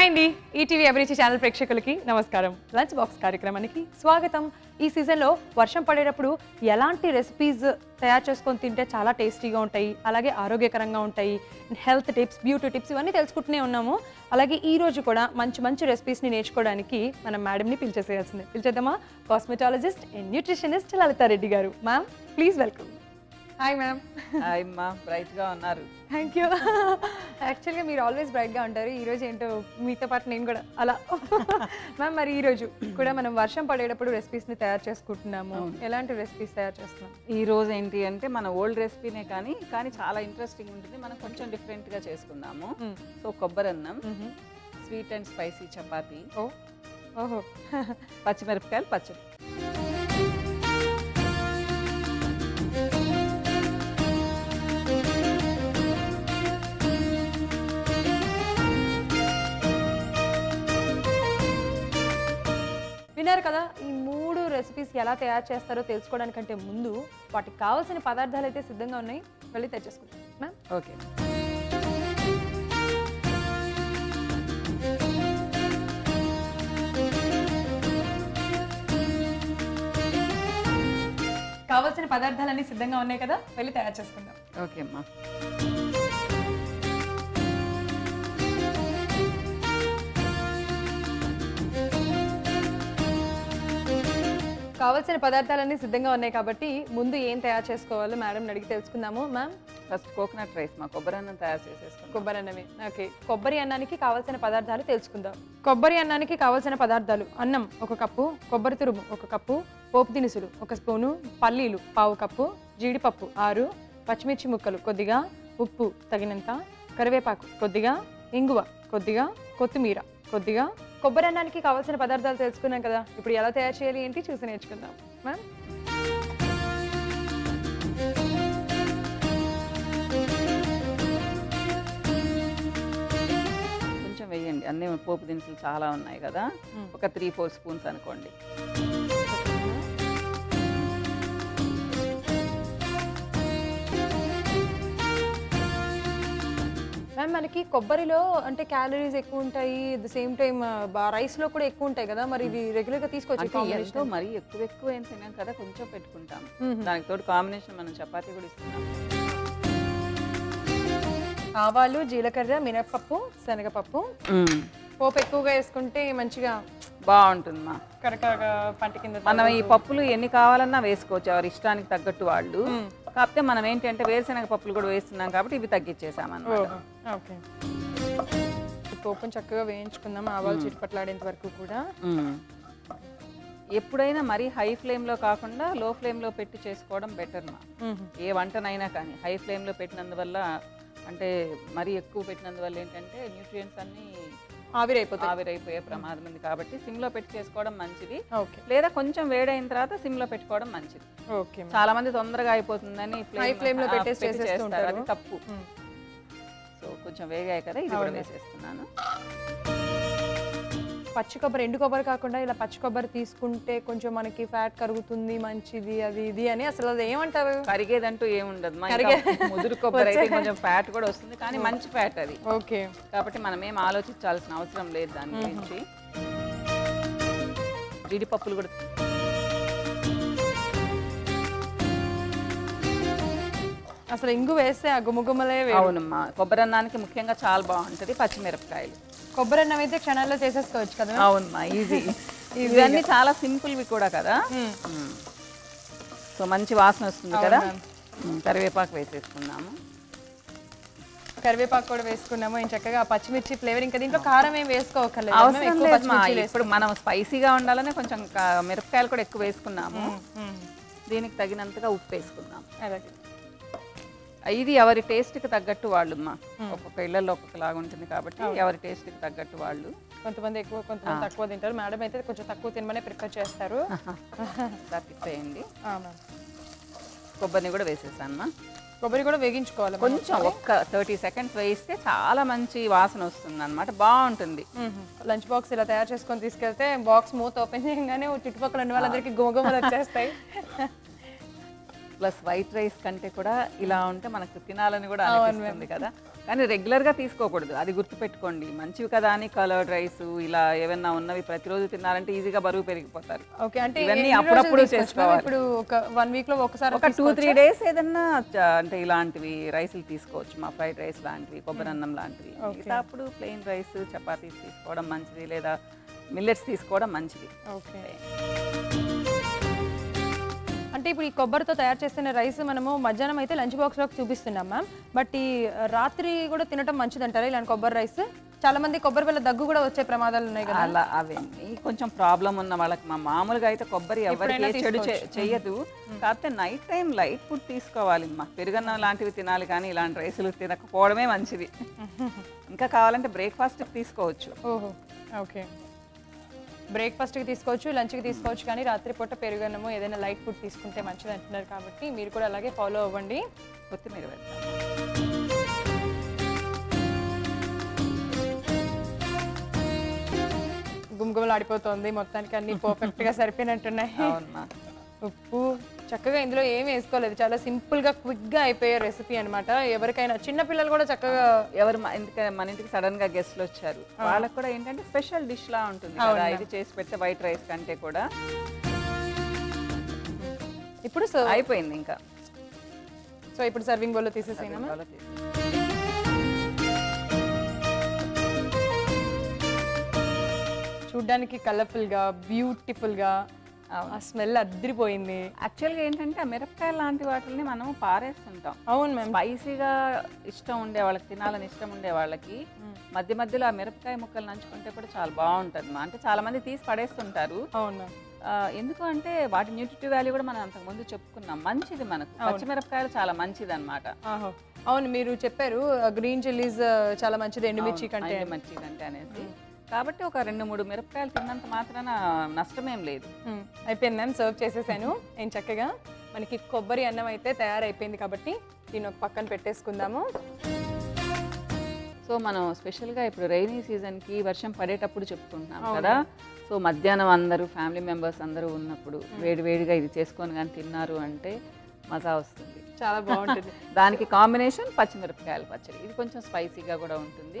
Hi అండి ETV అభిరుచి channel ప్రేక్షకులకి నమస్కారం. లంచ్ బాక్స్ కార్యక్రమానికి స్వాగతం. ఈ సీజన్లో వర్షం పడేటప్పుడు ఎలాంటి రెసిపీస్ తయారు చేసుకొని తింటే చాలా టేస్టీగా ఉంటాయి అలాగే ఆరోగ్యకరంగా ఉంటాయి హెల్త్ టిప్స్ బ్యూటీ టిప్స్ ఇవన్నీ తెలుసుకుంటూనే ఉన్నాము. అలాగే ఈ రోజు కూడా మంచి మంచి రెసిపీస్ని నేర్చుకోవడానికి మనం మేడంని పిలిచేసేయాల్సిందే. పిలిచేద్దామా? కాస్మెటాలజిస్ట్ అండ్ న్యూట్రిషనిస్ట్ లలితారెడ్డి గారు. Ma'am please welcome hi ma'am hi అమ్మా బ్రైట్గా ఉన్నారు. థ్యాంక్ యూ యాక్చువల్గా మీరు ఆల్వేస్ బ్రైట్గా ఉంటారు. ఈ రోజు ఏంటో మీతో పాటు నేను కూడా అలా. మ్యామ్ మరి ఈ రోజు కూడా మనం వర్షం పడేటప్పుడు రెసిపీస్ని తయారు చేసుకుంటున్నాము. ఎలాంటి రెసిపీస్ తయారు చేస్తున్నాం? ఈ రోజు ఏంటి అంటే మన ఓల్డ్ రెసిపీనే కానీ కానీ చాలా ఇంట్రెస్టింగ్ ఉంటుంది. మనం కొంచెం డిఫరెంట్గా చేసుకుందాము. మ్మ్. సో కొబ్బరి అన్నం. స్వీట్ అండ్ స్పైసీ చపాతి ఓ ఓహో. పచ్చిమిరపకాయలు పచ్చడి. విన్నారు కదా ఈ మూడు రెసిపీస్ ఎలా తయారు చేస్తారో తెలుసుకోవడానికంటే ముందు వాటికి కావాల్సిన పదార్థాలు అయితే సిద్ధంగా ఉన్నాయి. వెళ్ళి తెచ్చేసుకుంటాం మ్యామ్? ఓకే. కావాల్సిన పదార్థాలన్నీ సిద్ధంగా ఉన్నాయి కదా వెళ్ళి తయారు చేసుకుందాం. ఓకే అమ్మా కావాల్సిన పదార్థాలన్నీ సిద్ధంగా ఉన్నాయి కాబట్టి ముందు ఏం తయారు చేసుకోవాలో మేడం అడిగి తెలుసుకుందాము. మ్యామ్ ఫస్ట్ కోకోనట్ రైస్ మా కొబ్బరి అన్నం తయారు చేసేసుకుందాం. కొబ్బరి అన్నమే. ఓకే కొబ్బరి అన్నానికి కావాల్సిన పదార్థాలు తెలుసుకుందాం. కొబ్బరి అన్నానికి కావాల్సిన పదార్థాలు. అన్నం ఒక కప్పు కొబ్బరి తురుము ఒక కప్పు పోపు దినుసులు ఒక స్పూను పల్లీలు పావు కప్పు జీడిపప్పు ఆరు పచ్చిమిర్చి ముక్కలు కొద్దిగా ఉప్పు తగినంత కరివేపాకు కొద్దిగా ఇంగువ కొద్దిగా కొత్తిమీర కొద్దిగా కొబ్బరి అన్నానికి కావాల్సిన పదార్థాలు తెలుసుకున్నాం కదా. ఇప్పుడు ఎలా తయారు చేయాలి ఏంటి చూసి నేర్చుకుందాం. మ్యామ్? కొంచెం వేయండి. అన్ని పోపు దినుసులు చాలా ఉన్నాయి కదా. ఒక త్రీ ఫోర్ స్పూన్స్ అనుకోండి. మ్యామ్ మనకి కొబ్బరిలో అంటే క్యాలరీస్ ఎక్కువ ఉంటాయి ద సేమ్ టైం రైస్లో కూడా ఎక్కువ ఉంటాయి కదా మరి ఇది రెగ్యులర్గా ఎంతో మరీ ఎక్కువ ఎక్కువ ఏం తినాం కదా కొంచెం పెట్టుకుంటాం. దానికి తోడు కాంబినేషన్ మనం చపాతీ కూడా ఇస్తున్నాం. ఆవాలు జీలకర్ర మినపప్పు శనగపప్పు. పోపు ఎక్కువగా వేసుకుంటే మంచిగా బాగుంటుంది మా. కరకరగా పంట కింద మనం ఈ పప్పులు ఎన్ని కావాలన్నా వేసుకోవచ్చు ఎవరి ఇష్టానికి తగ్గట్టు వాళ్ళు. కాకపోతే మనం ఏంటంటే వేరుశనగ పప్పులు కూడా వేస్తున్నాం కాబట్టి ఇవి తగ్గించేసామన్నమాట. ఓకే. పోపుని చక్కగా వేయించుకుందాం ఆవాలు చిట్పట్లాడేంత వరకు కూడా. ఎప్పుడైనా మరీ హై ఫ్లేమ్లో కాకుండా లో ఫ్లేమ్లో పెట్టి చేసుకోవడం బెటర్ మా. ఏ వంటనైనా కానీ. హై ఫ్లేమ్లో పెట్టినందువల్ల అంటే మరీ ఎక్కువ పెట్టినందువల్ల ఏంటంటే న్యూట్రియంట్స్ అన్నీ ఆవిరైపోతాయి. ఆవిరైపోయే ప్రమాదం ఉంది కాబట్టి సిమ్లో పెట్టి చేసుకోవడం మంచిది. ఓకే. లేదా కొంచెం వేడైన తర్వాత సిమ్లో పెట్టుకోవడం మంచిది. ఓకే చాలా మంది తొందరగా అయిపోతుందని flame లో పెట్టేసి చేస్తారు. అది. తప్పు. సో కొంచెం వేగాయి కదా ఇది కూడా వేసేస్తున్నాను. పచ్చి కొబ్బరి ఎండు కొబ్బరి కాకుండా ఇలా పచ్చి కొబ్బరి తీసుకుంటే కొంచెం మనకి ఫ్యాట్ కరుగుతుంది మంచిది అది ఇది అని అసలు అది ఏమంటారు? కరిగేదంటూ ఏముండదు ముదురు కొబ్బరి అయితే కొంచెం ఫ్యాట్ కూడా వస్తుంది కానీ మంచి ఫ్యాట్ అది. ఓకే. కాబట్టి మనం ఏం ఆలోచించాల్సిన అవసరం లేదు దాని గురించి. జీడిపప్పులు కూడా అసలు ఇంగు వేస్తే ఆ గుమగుమలే వేరు. అవునమ్మా. కొబ్బరి అన్నానికి ముఖ్యంగా చాలా బాగుంటుంది పచ్చిమిరపకాయలు. కొబ్బరి అన్నం అయితే క్షణాల్లో చేసేసుకోవచ్చు కదా అవునమ్మా ఈజీ ఇవన్నీ చాలా సింపుల్వి కూడా కదా. సో మంచి వాసన వస్తుంది కదా? మ్మ్. కరివేపాకు వేసేసుకున్నాము కరివేపాకు కూడా వేసుకున్నాము. నేను చక్కగా పచ్చిమిర్చి ఫ్లేవర్ ఇంకా దీంట్లో కారం ఏం వేసుకోవక్కర్లేదు ఇప్పుడు మనం స్పైసీగా ఉండాలని కొంచెం మిరపకాయలు కూడా ఎక్కువ వేసుకున్నాము. దీనికి తగినంతగా ఉప్పు వేసుకున్నాం అలాగే ఇది ఎవరి టేస్ట్కి తగ్గట్టు వాళ్ళు మా ఒక్కొక్క ఇళ్ళల్లో ఒక్కొక్కలాగా ఉంటుంది కాబట్టి ఎవరి టేస్ట్కి తగ్గట్టు వాళ్ళు. కొంతమంది ఎక్కువ కొంతమంది తక్కువ తింటారు. మేడం అయితే కొంచెం తక్కువ తినమనే ప్రిఫర్ చేస్తారు. తప్పిపోయింది. కొబ్బరిని కూడా వేసేసాను మా కొబ్బరి కూడా వేగించుకోవాలి. కొంచెం ఒక్క థర్టీ సెకండ్స్ వేయిస్తే చాలా మంచి వాసన వస్తుంది అనమాట బాగుంటుంది. లంచ్ బాక్స్ ఇలా తయారు చేసుకొని తీసుకెళ్తే బాక్స్ మూత ఓపెన్ చేయగానే చుట్టుపక్కల ఉన్న వాళ్ళందరికీ గుమగుమలు వచ్చేస్తాయి. ప్లస్ వైట్ రైస్ కంటే కూడా ఇలా ఉంటే మనకు తినాలని కూడా అనిపిస్తుంది కదా. కానీ రెగ్యులర్గా తీసుకోకూడదు. అది గుర్తుపెట్టుకోండి. మంచివి కదా అని కలర్డ్ రైస్ ఇలా ఏమైనా ఉన్నవి ప్రతిరోజు తిన్నారంటే ఈజీగా బరువు పెరిగిపోతారు. ఓకే అంటే ఇవన్నీ అప్పుడప్పుడు? చేసుకోవాలి. ఇప్పుడు ఒక వన్ వీక్లో ఒకసారి ఒక టూ త్రీ డేస్ ఏదన్నా అంటే ఇలాంటివి రైస్లు తీసుకోవచ్చు. మా ఫ్రైడ్ రైస్ లాంటివి కొబ్బరి అన్నం లాంటివి. అప్పుడు ప్లెయిన్ రైస్ చపాతీస్ తీసుకోవడం మంచిది. లేదా మిల్లెట్స్ తీసుకోవడం మంచిది. ఓకే. అంటే ఇప్పుడు ఈ కొబ్బరితో తయారు చేసిన రైస్ మనము మధ్యాహ్నం అయితే లంచ్ బాక్స్లోకి చూపిస్తున్నాం మ్యామ్. బట్ ఈ రాత్రి కూడా తినటం మంచిది అంటారా ఇలాంటి కొబ్బరి రైస్? చాలా మంది కొబ్బరి వల్ల దగ్గు కూడా వచ్చే ప్రమాదాలు ఉన్నాయి కదా. అలా అవన్నీ కొంచెం ప్రాబ్లం ఉన్న వాళ్ళకి మా మామూలుగా అయితే కొబ్బరి ఎవరికి చెడు చెయ్యదు. కాకపోతే నైట్ టైం లైట్ ఫుడ్ తీసుకోవాలి. మా పెరుగన్నం లాంటివి తినాలి కానీ ఇలాంటి రైసులు తినకపోవడమే మంచిది. ఇంకా కావాలంటే బ్రేక్ఫాస్ట్ తీసుకోవచ్చు. ఓహో. ఓకే. బ్రేక్ఫాస్ట్కి తీసుకోవచ్చు లంచ్కి తీసుకోవచ్చు కానీ రాత్రిపూట పెరుగన్నము ఏదైనా లైట్ ఫుడ్ తీసుకుంటే మంచిది అంటున్నారు కాబట్టి మీరు కూడా అలాగే ఫాలో అవ్వండి. కొత్తిమీర వేద్దాం. గుమగుమలు ఆడిపోతుంది మొత్తానికి అన్ని పర్ఫెక్ట్గా సరిపోయినట్టున్నాయి. ఉప్పు చక్కగా ఇందులో ఏం వేసుకోలేదు. చాలా సింపుల్గా క్విక్గా అయిపోయే రెసిపీ అన్నమాట. ఎవరికైనా చిన్న పిల్లలు కూడా చక్కగా ఎవరు మన ఇంటికి సడన్గా గెస్ట్లు వచ్చారు. వాళ్ళకి కూడా ఏంటంటే స్పెషల్ డిష్ లా ఉంటుంది కదా ఇది చేసి పెడితే వైట్ రైస్ కంటే కూడా. ఇప్పుడు సో అయిపోయింది ఇంకా. సో ఇప్పుడు సర్వింగ్ బౌల్లో తీసేసేనా చూడ్డానికి కలర్ఫుల్గా బ్యూటిఫుల్గా అవును. ఆ స్మెల్ అద్దరిపోయింది. యాక్చువల్గా ఏంటంటే ఆ మిరపకాయ లాంటి వాటిని మనం పారేస్తుంటాం. అవును మ్యామ్. స్పైసీగా ఇష్టం ఉండే వాళ్ళకి తినాలని ఇష్టం ఉండే వాళ్ళకి మధ్య మధ్యలో ఆ మిరపకాయ ముక్కలు నంచుకుంటే కూడా చాలా బాగుంటుంది మా. అంటే చాలా మంది తీసి పడేస్తుంటారు. అవును మ్యామ్. ఎందుకు అంటే వాటి న్యూట్రిటివ్ వాల్యూ కూడా మనం అంతకుముందు చెప్పుకున్నాం. మంచిది మనకు. పచ్చిమిరపకాయలు చాలా మంచిది అనమాట అవును మీరు చెప్పారు గ్రీన్ చిల్లీస్ చాలా మంచిది ఎండుమిర్చి కంటే. మంచిది అంటే అనేసి. కాబట్టి ఒక రెండు మూడు మిరపకాయలు తిన్నంత మాత్రాన నష్టమేం లేదు. అయిపోయింది మ్యామ్. సర్వ్ చేసేసాను. నేను చక్కగా మనకి కొబ్బరి అన్నం అయితే తయారైపోయింది కాబట్టి దీన్ని ఒక పక్కన పెట్టేసుకుందాము. సో మనం స్పెషల్గా ఇప్పుడు రైనీ సీజన్కి వర్షం పడేటప్పుడు చెప్పుకుంటున్నాం కదా. సో మధ్యాహ్నం అందరూ ఫ్యామిలీ మెంబర్స్ అందరూ ఉన్నప్పుడు వేడి వేడిగా ఇది చేసుకొని కానీ తిన్నారు అంటే మజా వస్తుంది. చాలా బాగుంటుంది. దానికి కాంబినేషన్ పచ్చిమిరపకాయల పచ్చడి. ఇది కొంచెం స్పైసీగా కూడా ఉంటుంది.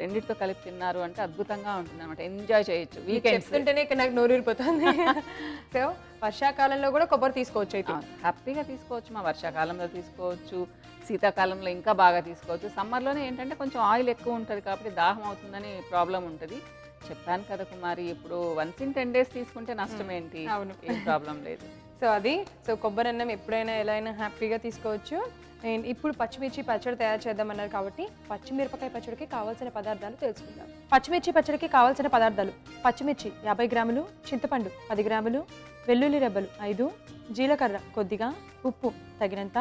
రెండింటితో కలిపి తిన్నారు అంటే అద్భుతంగా ఉంటుంది అనమాట ఎంజాయ్ చేయొచ్చు వీకెండ్స్ ఇక్కడ నాకు నోరూరిపోతుంది సో వర్షాకాలంలో కూడా కొబ్బరి తీసుకోవచ్చు అయితే. హ్యాపీగా తీసుకోవచ్చు మా వర్షాకాలంలో తీసుకోవచ్చు శీతాకాలంలో ఇంకా బాగా తీసుకోవచ్చు. సమ్మర్లోనే ఏంటంటే కొంచెం ఆయిల్ ఎక్కువ ఉంటుంది కాబట్టి దాహం అవుతుందని ప్రాబ్లం ఉంటుంది. చెప్పాను కదా కుమారి ఇప్పుడు వన్స్ ఇన్ టెన్ డేస్ తీసుకుంటే నష్టం ఏంటి? అవును. ఏం ప్రాబ్లం లేదు. సో అది. సో కొబ్బరి అన్నం ఎప్పుడైనా ఎలా అయినా హ్యాపీగా తీసుకోవచ్చు. అండ్ ఇప్పుడు పచ్చిమిర్చి పచ్చడి తయారు చేద్దామన్నారు కాబట్టి పచ్చిమిరపకాయ పచ్చడికి కావాల్సిన పదార్థాలు తెలుసుకుందాం. పచ్చిమిర్చి పచ్చడికి కావాల్సిన పదార్థాలు పచ్చిమిర్చి యాభై గ్రాములు చింతపండు పది గ్రాములు వెల్లుల్లి రెబ్బలు ఐదు జీలకర్ర కొద్దిగా ఉప్పు తగినంత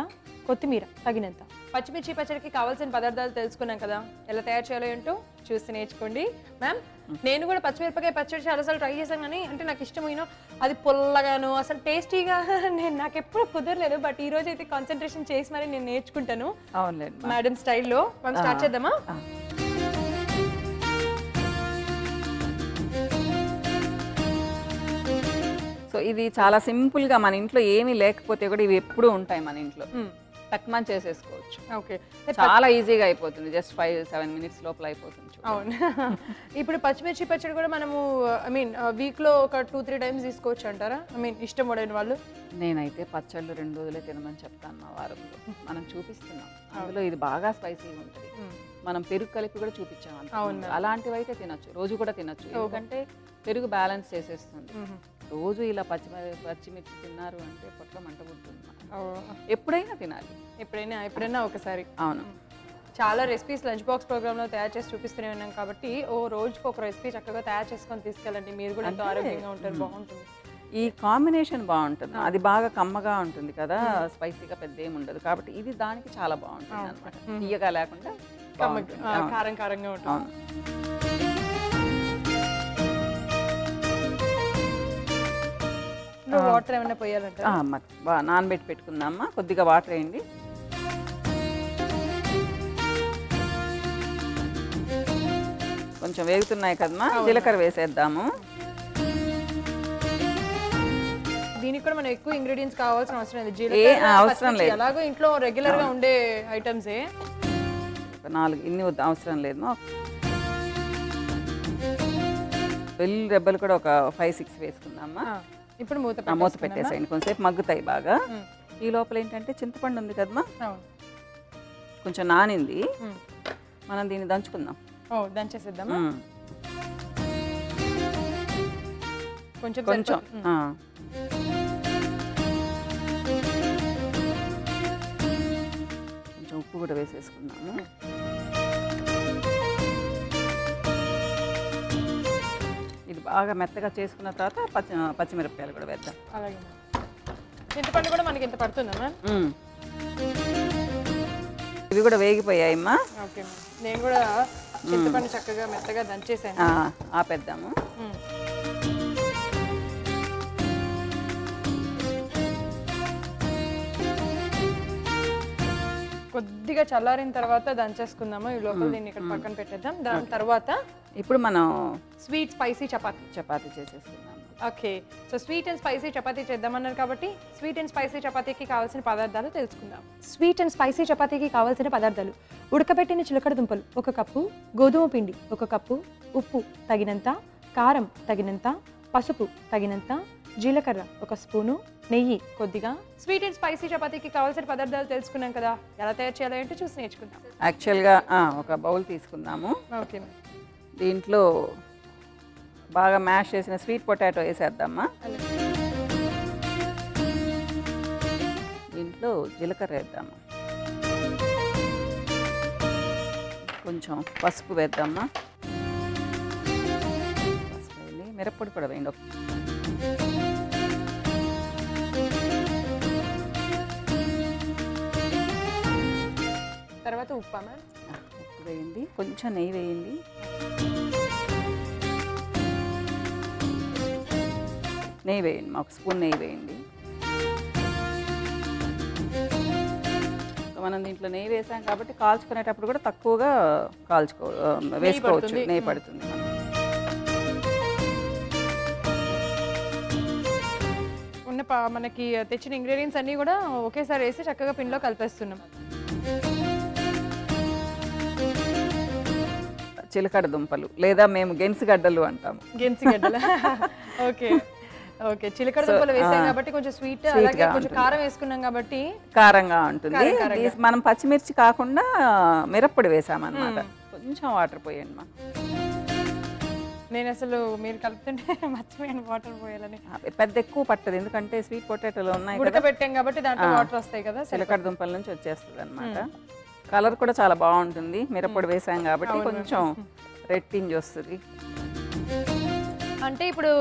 కొత్తిమీర తగినంత. పచ్చిమిర్చి పచ్చడికి కావాల్సిన పదార్థాలు తెలుసుకున్నాం కదా. ఎలా తయారు చేయాలో ఏంటో చూసి నేర్చుకోండి. మ్యామ్ నేను కూడా పచ్చిమిరపకాయ పచ్చడి చాలాసార్లు ట్రై చేశాను కానీ అంటే నాకు ఇష్టమైన అది పుల్లగాను అసలు టేస్టీగా నేను నాకు ఎప్పుడు కుదరలేదు. బట్ ఈ రోజు అయితే కాన్సన్ట్రేషన్ చేసి మరి నేను నేర్చుకుంటాను. అవునులేండి మేడం స్టైల్లో మనం స్టార్ట్ చేద్దామా. సో ఇది చాలా సింపుల్గా మన ఇంట్లో ఏమీ లేకపోతే కూడా ఇవి ఎప్పుడూ ఉంటాయి మన ఇంట్లో. తక్కువ చేసేసుకోవచ్చు. ఓకే. చాలా ఈజీగా అయిపోతుంది. జస్ట్ ఫైవ్ సెవెన్ మినిట్స్ లోపల అయిపోతుంది. అవును. ఇప్పుడు పచ్చిమిర్చి పచ్చడి కూడా మనము ఐ మీన్ వీక్లో ఒక టూ త్రీ టైమ్స్ తీసుకోవచ్చు అంటారా? ఐ మీన్ ఇష్టం పడిన వాళ్ళు? నేనైతే పచ్చళ్ళు రెండు రోజులే తినమని చెప్తాను మా వారంలో. మనం చూపిస్తున్నాం. అందులో ఇది బాగా స్పైసీగా ఉంటుంది. మనం పెరుగు కలిపి కూడా చూపించాం. అలాంటివి అయితే తినొచ్చు. రోజు కూడా తినొచ్చు. ఎందుకంటే పెరుగు బ్యాలెన్స్ చేసేస్తుంది. రోజు ఇలా పచ్చిమిర్చి పచ్చిమిర్చి తిన్నారు అంటే పొట్ల మంట పుడుతుంది. ఎప్పుడైనా తినాలి. ఎప్పుడైనా ఎప్పుడైనా ఒకసారి. అవును. చాలా రెసిపీస్ లంచ్ బాక్స్ ప్రోగ్రామ్లో తయారు చేసి చూపిస్తూనే ఉన్నాం కాబట్టి ఓ రోజుకి ఒక రెసిపీ చక్కగా తయారు చేసుకొని తీసుకెళ్ళండి. మీరు కూడా ఎంతో ఆరోగ్యంగా ఉంటారు బాగుంటుంది. ఈ కాంబినేషన్ బాగుంటుంది. అది బాగా కమ్మగా ఉంటుంది కదా స్పైసీగా పెద్ద ఏమి ఉండదు కాబట్టి ఇది దానికి చాలా బాగుంటుంది అనమాట తీయగా లేకుండా. కారం కారంగా ఉంటుంది. వాటర్ ఏమైనా పోయాలంట బా- నానబెట్టి పెట్టుకుందామా? కొద్దిగా వాటర్ వేయండి. కొంచెం వేగుతున్నాయి కదమ్మా జీలకర్ర వేసేద్దాము. దీనికి కూడా మనం ఎక్కువ ఇంగ్రీడియంట్స్ కావాల్సిన అవసరం లేదు. ఏ, జీలకర్ర అవసరం లేదు. ఎలాగో ఇంట్లో రెగ్యులర్గా ఉండే ఐటమ్సే ఒక నాలుగు ఇన్ని అవసరం లేదు. వెల్లుల్లి రెబ్బలు కూడా ఒక ఫైవ్ సిక్స్ వేసుకుందామా? ఇప్పుడు మూత మూత? పెట్టేసేయండి కొంచెంసేపు మగ్గుతాయి బాగా. ఈ లోపల ఏంటంటే చింతపండు ఉంది కదమ్మా కొంచెం నానింది. మనం దీన్ని దంచుకుందాం ఓ దంచేసేద్దామా. కొంచెం కొంచెం. కొంచెం ఉప్పు కూడా వేసేసుకుందాము ఇది బాగా మెత్తగా చేసుకున్న తర్వాత పచ్చి పచ్చిమిరపకాయలు కూడా వేద్దాం. అలాగే. చింతపండు కూడా మనకి ఇంత పడుతుందా మ్యామ్. ఇవి కూడా వేగిపోయాయమ్మా. ఓకే నేను కూడా చింతపండు చక్కగా మెత్తగా దంచేసాను. ఆపేద్దాము. కొద్దిగా చల్లారిన తర్వాత దంచేసుకుందాము. ఈ లోపల దీన్ని ఇక్కడ పక్కన పెట్టేద్దాం. దాని తర్వాత ఇప్పుడు మనం స్వీట్ స్పైసీ చపాతీ. చపాతీ చేసేసుకుందాము okay. So sweet and spicy chapati చేద్దామన్నారు కాబట్టి స్వీట్ అండ్ స్పైసీ చపాతీకి కావాల్సిన పదార్థాలు తెలుసుకుందాం. స్వీట్ అండ్ స్పైసీ చపాతీకి కావాల్సిన పదార్థాలు. ఉడకబెట్టిన చిలకడ దుంపలు ఒక కప్పు గోధుమ పిండి ఒక కప్పు ఉప్పు తగినంత కారం తగినంత పసుపు తగినంత జీలకర్ర ఒక స్పూను నెయ్యి కొద్దిగా. స్వీట్ అండ్ స్పైసీ చపాతీకి కావాల్సిన పదార్థాలు తెలుసుకున్నాం కదా ఎలా తయారు చేయాలో ఏంటో చూసి నేర్చుకుందాం. యాక్చువల్గా ఒక బౌల్ తీసుకుందాము. ఓకే దీంట్లో బాగా మ్యాష్ చేసిన స్వీట్ పొటాటో వేసేద్దామా? దీంట్లో జీలకర్ర వేద్దాము? కొంచెం పసుపు వేద్దామా? మిరప్పొడి కూడా వేయండి. తర్వాత ఉప్పా మ్యామ్? ఉప్పు వేయండి. కొంచెం నెయ్యి వేయండి. నెయ్యి వేయండి మా ఒక స్పూన్ నెయ్యి వేయండి. మనం దీంట్లో నెయ్యి వేసాం కాబట్టి కాల్చుకునేటప్పుడు కూడా తక్కువగా కాల్చుకో వేసుకోవచ్చు. నెయ్యి పడుతుంది. ఉన్న మనకి తెచ్చిన ఇంగ్రీడియంట్స్ అన్నీ కూడా ఒకేసారి వేసి చక్కగా పిండిలో కలిపేస్తున్నాం. చిలకడ దుంపలు లేదా మేము గెన్సిగడ్డలు అంటాము. ఓకే. ఓకే. చిలకడ దుంపలు వేసాం కాబట్టి కొంచెం స్వీట్ అలాగే కొంచెం కారం వేసుకున్నాం కాబట్టి కారంగా ఉంటుంది. మనం పచ్చిమిర్చి కాకుండా మిరప్పొడి వేసామన్నమాట. కొంచెం వాటర్ పోయండి మా నేను అసలు మీరు కలుపుతుంటే మర్చిపోయాను వాటర్ పోయాలని. పెద్ద ఎక్కువ పట్టదు. ఎందుకంటే స్వీట్ పొటాటోలు ఉన్నాయి ఉడకబెట్టాం కాబట్టి దాంట్లో. వాటర్ వస్తాయి కదా. చిలకడ దుంపల నుంచి వచ్చేస్తుంది అనమాట కలర్ కూడా చాలా బాగుంటుంది. మిరప్పొడి వేసాం కాబట్టి. కొంచెం రెట్టించి వస్తుంది. అంటే ఇప్పుడు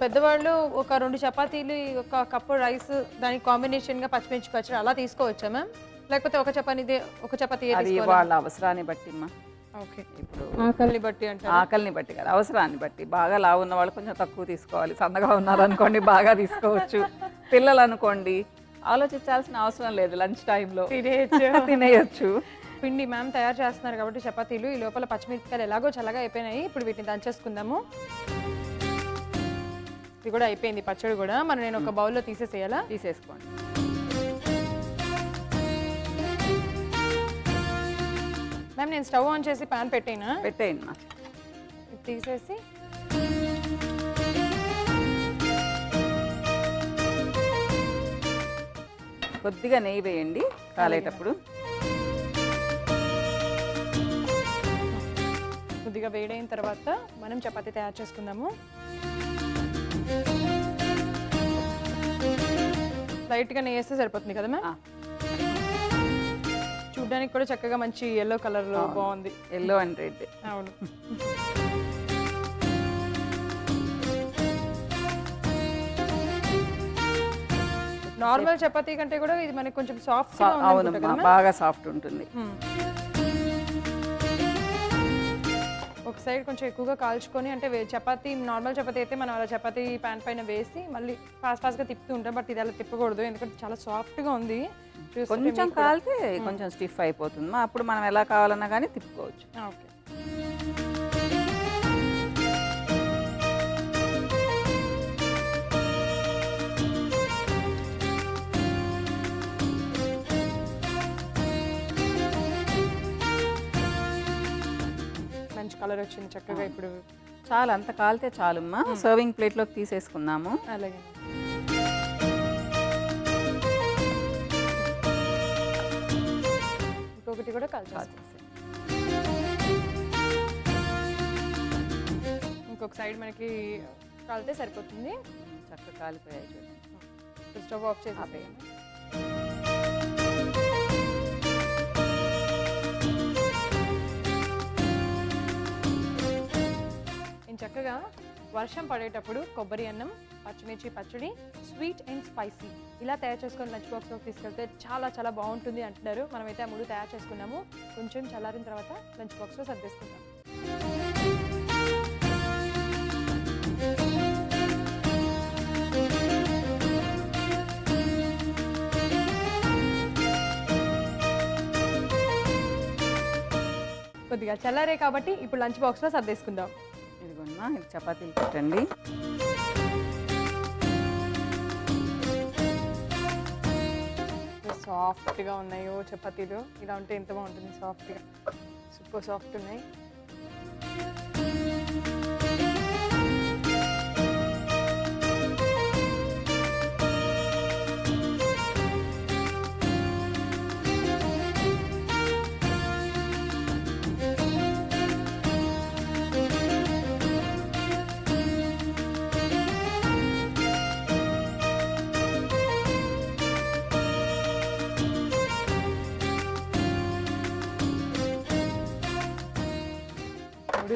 పెద్దవాళ్ళు ఒక రెండు చపాతీలు ఒక కప్పు రైస్ దానికి కాంబినేషన్గా పచ్చిమిర్చి పచ్చడి అలా తీసుకోవచ్చా మ్యామ్? లేకపోతే ఒక చపాతీ ఒక చపాతీ అది వాళ్ళ అవసరాన్ని బట్టి మా. ఓకే. ఇప్పుడు ఆకలిని బట్టి అంటారు? ఆకలిని బట్టి కదా అవసరాన్ని బట్టి. బాగా లావు ఉన్న వాళ్ళు కొంచెం తక్కువ తీసుకోవాలి. సన్నగా ఉన్నారు అనుకోండి బాగా తీసుకోవచ్చు. పిల్లలు అనుకోండి ఆలోచించాల్సిన అవసరం లేదు లంచ్ టైంలో. తినేయచ్చు. తినేయచ్చు. పిండి మ్యామ్ తయారు చేస్తున్నారు కాబట్టి చపాతీలు ఈ లోపల పచ్చిమిరపకాయలు ఎలాగో చల్లగా అయిపోయినాయి ఇప్పుడు వీటిని దంచేసుకుందాము. ఇది కూడా అయిపోయింది పచ్చడి కూడా. మనం నేను ఒక బౌల్లో తీసేసేయాలా? తీసేసుకోండి. మ్యామ్ నేను స్టవ్ ఆన్ చేసి పాన్ పెట్టేనా? పెట్టేయండి తీసేసి కొద్దిగా నెయ్యి వేయండి కాలేటప్పుడు. కొద్దిగా వేడైన తర్వాత మనం చపాతీ తయారు చేసుకుందాము. లైట్గా నెయ్యి వేస్తే సరిపోతుంది కదా మ్యామ్? చూడ్డానికి కూడా చక్కగా మంచి ఎల్లో కలర్లో బాగుంది. ఎల్లో అండ్ రెడ్ అవును. నార్మల్ చపాతీ కంటే కూడా ఇది మనకి కొంచెం సాఫ్ట్ అవును బాగా సాఫ్ట్ ఉంటుంది. ఒక సైడ్ కొంచెం ఎక్కువగా కాల్చుకొని అంటే చపాతీ నార్మల్ చపాతీ అయితే మనం అలా చపాతీ ప్యాన్ పైన వేసి మళ్ళీ ఫాస్ట్ ఫాస్ట్గా తిప్పుతూ ఉంటాం. బట్ ఇది అలా తిప్పకూడదు ఎందుకంటే చాలా సాఫ్ట్గా ఉంది. కొంచెం కాలితే కొంచెం స్టిఫ్ అయిపోతుంది. అప్పుడు మనం ఎలా కావాలన్నా కానీ తిప్పుకోవచ్చు. ఆ, ఓకే కలర్ వచ్చింది చక్కగా ఇప్పుడు. చాలా అంత కాలితే చాలమ్మా. సర్వింగ్ ప్లేట్లోకి తీసేసుకుందాము. అలాగే. ఇంకొకటి కూడా కాల్చాలి ఇంకొక సైడ్ మనకి కాలితే సరిపోతుంది. చక్కగా కాలిపోయాయి స్టవ్ ఆఫ్ చేసి ఆపేయండి. చక్కగా వర్షం పడేటప్పుడు కొబ్బరి అన్నం పచ్చిమిర్చి పచ్చడి స్వీట్ అండ్ స్పైసీ ఇలా తయారు చేసుకొని లంచ్ బాక్స్లో తీసుకెళ్తే చాలా చాలా బాగుంటుంది అంటున్నారు. మనమైతే ఆ మూడు తయారు చేసుకున్నాము. కొంచెం చల్లారిన తర్వాత లంచ్ బాక్స్లో సర్దేసుకుందాం. కొద్దిగా చల్లారే కాబట్టి ఇప్పుడు లంచ్ బాక్స్లో సర్దేసుకుందాం. ఇదిగోమ్మా ఇది చపాతీలు పెట్టండి. సాఫ్ట్గా ఉన్నాయో చపాతీలు. ఇలా ఉంటే ఎంత బాగుంటుంది సాఫ్ట్గా. సూపర్ సాఫ్ట్ ఉన్నాయి.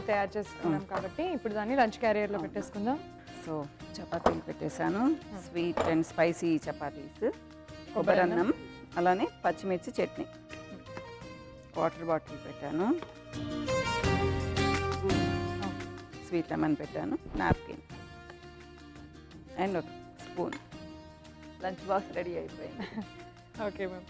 తయారు చేసుకున్నాం కాబట్టి ఇప్పుడు దాన్ని లంచ్ క్యారియర్లో పెట్టేసుకుందాం. సో చపాతీలు పెట్టేశాను. Sweet and spicy chapatis. కొబ్బరి అన్నం. అలానే పచ్చిమిర్చి చట్నీ. వాటర్ బాటిల్ పెట్టాను. స్వీట్ లెమన్ పెట్టాను. నాప్కిన్. అండ్ ఒక స్పూన్. లంచ్ బాక్స్ రెడీ అయిపోయింది. Okay ma'am.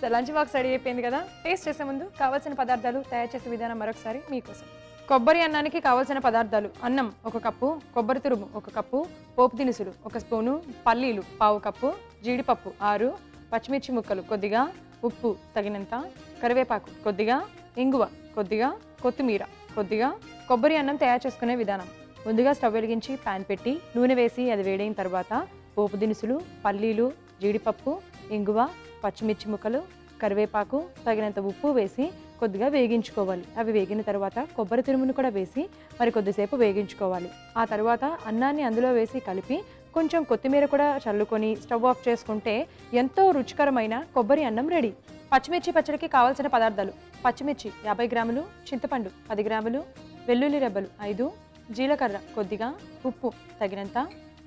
So lunch box ready అయిపోయింది కదా? టేస్ట్ చేసే ముందు కావాల్సిన పదార్థాలు తయారు చేసే విధానం మరొకసారి మీకోసం. కొబ్బరి అన్నానికి కావలసిన పదార్థాలు. అన్నం ఒక కప్పు కొబ్బరి తురుము ఒక కప్పు పోపు దినుసులు ఒక స్పూను పల్లీలు పావు కప్పు జీడిపప్పు ఆరు పచ్చిమిర్చి ముక్కలు కొద్దిగా ఉప్పు తగినంత కరివేపాకు కొద్దిగా ఇంగువ కొద్దిగా కొత్తిమీర కొద్దిగా కొబ్బరి అన్నం తయారు చేసుకునే విధానం. ముందుగా స్టవ్ వెలిగించి పాన్ పెట్టి నూనె వేసి అది వేడైన తర్వాత పోపు దినుసులు పల్లీలు జీడిపప్పు ఇంగువ పచ్చిమిర్చి ముక్కలు కరివేపాకు తగినంత ఉప్పు వేసి కొద్దిగా వేగించుకోవాలి. అవి వేగిన తర్వాత కొబ్బరి తురుమును కూడా వేసి మరి కొద్దిసేపు వేగించుకోవాలి. ఆ తర్వాత అన్నాన్ని అందులో వేసి కలిపి కొంచెం కొత్తిమీర కూడా చల్లుకొని స్టవ్ ఆఫ్ చేసుకుంటే ఎంతో రుచికరమైన కొబ్బరి అన్నం రెడీ. పచ్చిమిర్చి పచ్చడికి కావాల్సిన పదార్థాలు పచ్చిమిర్చి యాభై గ్రాములు చింతపండు పది గ్రాములు వెల్లుల్లి రెబ్బలు ఐదు జీలకర్ర కొద్దిగా ఉప్పు తగినంత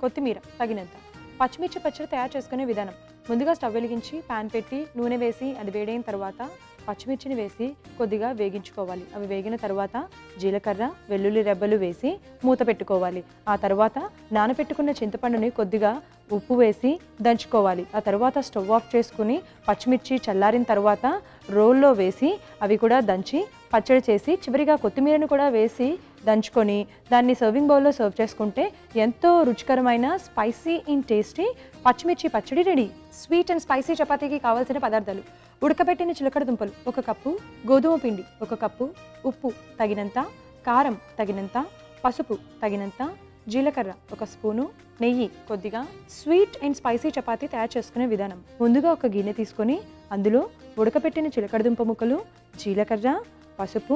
కొత్తిమీర తగినంత. పచ్చిమిర్చి పచ్చడి తయారు చేసుకునే విధానం. ముందుగా స్టవ్ వెలిగించి పాన్ పెట్టి నూనె వేసి అది వేడైన తర్వాత పచ్చిమిర్చిని వేసి కొద్దిగా వేగించుకోవాలి. అవి వేగిన తర్వాత జీలకర్ర వెల్లుల్లి రెబ్బలు వేసి మూత పెట్టుకోవాలి. ఆ తర్వాత నానబెట్టుకున్న చింతపండుని కొద్దిగా ఉప్పు వేసి దంచుకోవాలి. ఆ తర్వాత స్టవ్ ఆఫ్ చేసుకుని పచ్చిమిర్చి చల్లారిన తర్వాత రోల్లో వేసి అవి కూడా దంచి పచ్చడి చేసి చివరిగా కొత్తిమీరను కూడా వేసి దంచుకొని దాన్ని సర్వింగ్ బౌల్లో సర్వ్ చేసుకుంటే ఎంతో రుచికరమైన స్పైసీ ఇన్ టేస్టీ పచ్చిమిర్చి పచ్చడి రెడీ స్వీట్ అండ్ స్పైసీ చపాతీకి కావాల్సిన పదార్థాలు. ఉడకబెట్టిన చిలకడ దుంపలు ఒక కప్పు గోధుమ పిండి ఒక కప్పు ఉప్పు తగినంత కారం తగినంత పసుపు తగినంత జీలకర్ర ఒక స్పూను నెయ్యి కొద్దిగా స్వీట్ అండ్ స్పైసీ చపాతీ తయారు చేసుకునే విధానం. ముందుగా ఒక గిన్నె తీసుకొని అందులో ఉడకబెట్టిన చిలకడ దుంప ముక్కలు జీలకర్ర పసుపు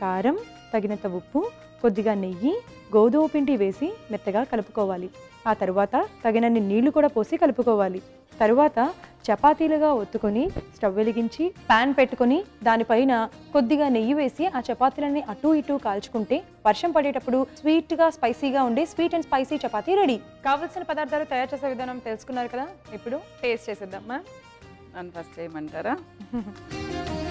కారం తగినంత ఉప్పు కొద్దిగా నెయ్యి గోధుమ పిండి వేసి మెత్తగా కలుపుకోవాలి. ఆ తర్వాత తగినన్ని నీళ్ళు కూడా పోసి కలుపుకోవాలి. తరువాత చపాతీలుగా ఒత్తుకొని స్టవ్ వెలిగించి పాన్ పెట్టుకొని దానిపైన కొద్దిగా నెయ్యి వేసి ఆ చపాతీలని అటు ఇటు కాల్చుకుంటే వర్షం పడేటప్పుడు స్వీట్గా స్పైసీగా ఉండే sweet and spicy chapati ready. కావలసిన పదార్థాలు తయారు చేసే విధానం తెలుసుకున్నారు కదా? ఇప్పుడు టేస్ట్ చేసేద్దాం మ్యామ్ నన్ను ఫస్ట్ చేయమంటారా?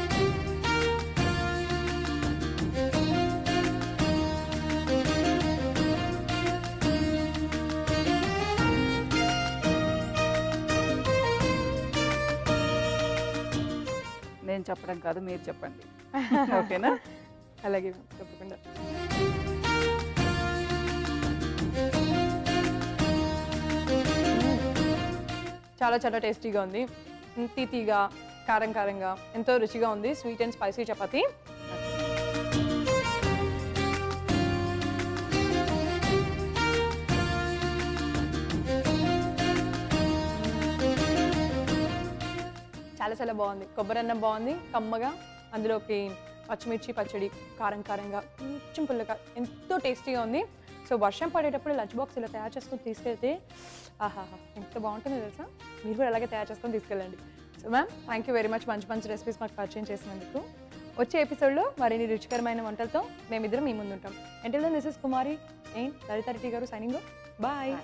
నేను చెప్పడం కాదు మీరు చెప్పండి. ఓకేనా? అలాగే తప్పకుండా. చాలా చాలా టేస్టీగా ఉంది. తీతీగా కారం కారంగా ఎంతో రుచిగా ఉంది. Sweet and spicy chapati. చాలా చాలా బాగుంది కొబ్బరి అన్నం బాగుంది కమ్మగా అందులోకి పచ్చిమిర్చి పచ్చడి కారం కారంగా కొంచెం పుల్లగా ఎంతో టేస్టీగా ఉంది. సో వర్షం పడేటప్పుడు లంచ్ బాక్స్ ఇలా తయారు చేసుకొని తీసుకెళ్తే ఆహాహా ఎంత బాగుంటుందో తెలుసా? మీరు కూడా అలాగే తయారు చేసుకొని తీసుకెళ్ళండి. So ma'am thank you very much మంచి మంచి రెసిపీస్ మాకు పరిచయం చేసినందుకు. వచ్చే ఎపిసోడ్లో మరిన్ని రుచికరమైన వంటలతో మేమిద్దరం మీ ముందుంటాం enter this is Kumari M Lalitha గారు సైనింగ్ బాయ్